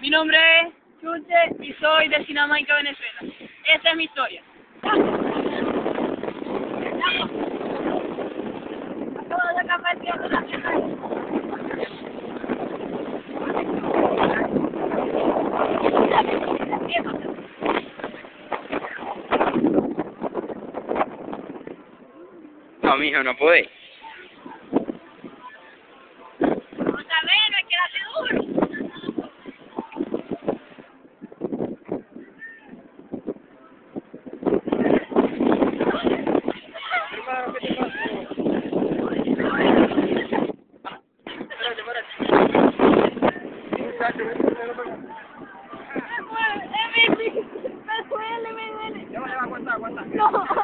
Mi nombre es Chute y soy de Sinamaica, Venezuela. Esta es mi historia. No, mijo, no podéis. Me duele, me duele. No.